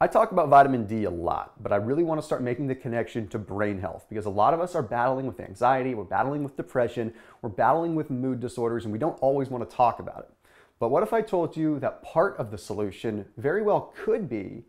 I talk about vitamin D a lot, but I really want to start making the connection to brain health because a lot of us are battling with anxiety, we're battling with depression, we're battling with mood disorders, and we don't always want to talk about it. But what if I told you that part of the solution very well could be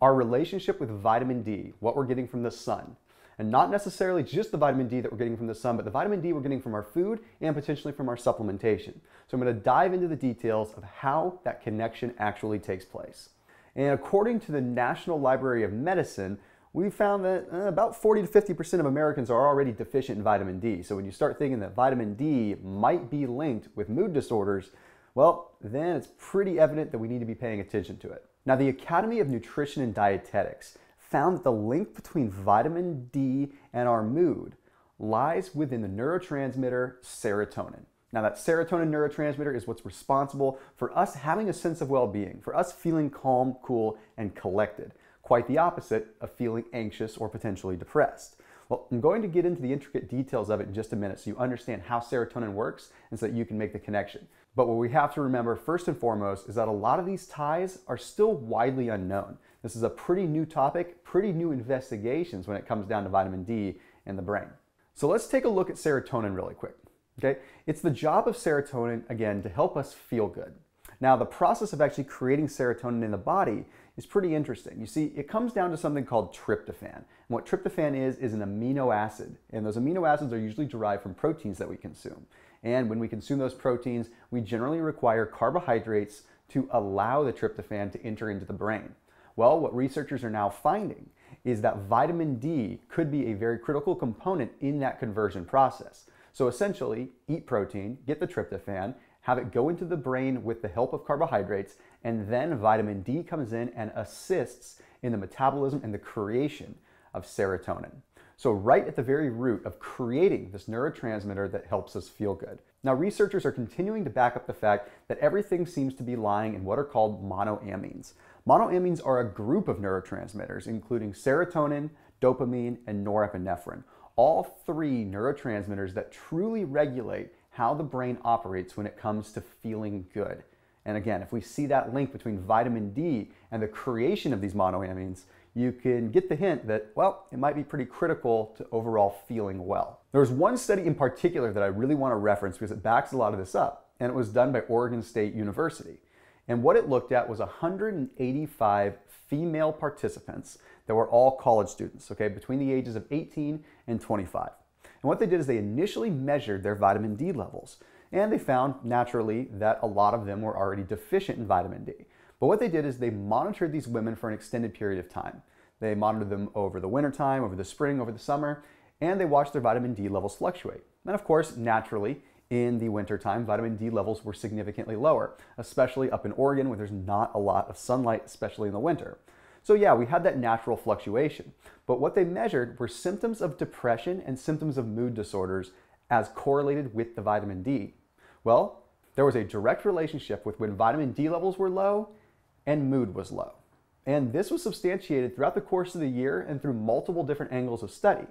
our relationship with vitamin D, what we're getting from the sun? And not necessarily just the vitamin D that we're getting from the sun, but the vitamin D we're getting from our food and potentially from our supplementation. So I'm going to dive into the details of how that connection actually takes place. And according to the National Library of Medicine, we found that uh, about 40 to 50% of Americans are already deficient in vitamin D. So when you start thinking that vitamin D might be linked with mood disorders, well, then it's pretty evident that we need to be paying attention to it. Now, the Academy of Nutrition and Dietetics found that the link between vitamin D and our mood lies within the neurotransmitter serotonin. Now, that serotonin neurotransmitter is what's responsible for us having a sense of well being, for us feeling calm, cool, and collected. Quite the opposite of feeling anxious or potentially depressed. Well, I'm going to get into the intricate details of it in just a minute so you understand how serotonin works and so that you can make the connection. But what we have to remember first and foremost is that a lot of these ties are still widely unknown. This is a pretty new topic, pretty new investigations when it comes down to vitamin D and the brain. So let's take a look at serotonin really quick. Okay? It's the job of serotonin, again, to help us feel good. Now, the process of actually creating serotonin in the body is pretty interesting. You see, it comes down to something called tryptophan. And what tryptophan is, is an amino acid. And those amino acids are usually derived from proteins that we consume. And when we consume those proteins, we generally require carbohydrates to allow the tryptophan to enter into the brain. Well, what researchers are now finding is that vitamin D could be a very critical component in that conversion process. So essentially, eat protein, get the tryptophan, have it go into the brain with the help of carbohydrates, and then vitamin D comes in and assists in the metabolism and the creation of serotonin. So, right at the very root of creating this neurotransmitter that helps us feel good. Now, researchers are continuing to back up the fact that everything seems to be lying in what are called monoamines. Monoamines are a group of neurotransmitters, including serotonin, dopamine, and norepinephrine all three neurotransmitters that truly regulate how the brain operates when it comes to feeling good. And again, if we see that link between vitamin D and the creation of these monoamines, you can get the hint that, well, it might be pretty critical to overall feeling well. There was one study in particular that I really want to reference because it backs a lot of this up, and it was done by Oregon State University. And what it looked at was 185 female participants that were all college students, okay, between the ages of 18 and 25. And what they did is they initially measured their vitamin D levels. And they found naturally that a lot of them were already deficient in vitamin D. But what they did is they monitored these women for an extended period of time. They monitored them over the wintertime, over the spring, over the summer, and they watched their vitamin D levels fluctuate. And of course, naturally, in the wintertime, vitamin D levels were significantly lower, especially up in Oregon where there's not a lot of sunlight, especially in the winter. So yeah, we had that natural fluctuation. But what they measured were symptoms of depression and symptoms of mood disorders as correlated with the vitamin D. Well, there was a direct relationship with when vitamin D levels were low and mood was low. And this was substantiated throughout the course of the year and through multiple different angles of study.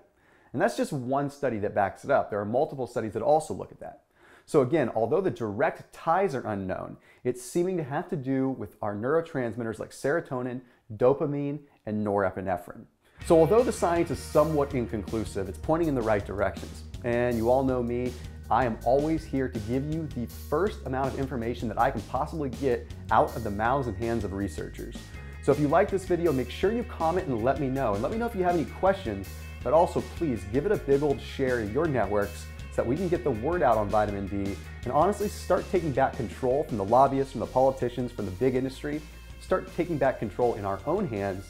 And that's just one study that backs it up. There are multiple studies that also look at that. So again, although the direct ties are unknown, it's seeming to have to do with our neurotransmitters like serotonin, dopamine, and norepinephrine. So although the science is somewhat inconclusive, it's pointing in the right directions. And you all know me, I am always here to give you the first amount of information that I can possibly get out of the mouths and hands of researchers. So if you like this video, make sure you comment and let me know. And let me know if you have any questions, but also please give it a big old share in your networks so that we can get the word out on vitamin D and honestly start taking back control from the lobbyists, from the politicians, from the big industry, start taking back control in our own hands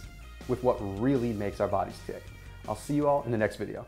with what really makes our bodies tick. I'll see you all in the next video.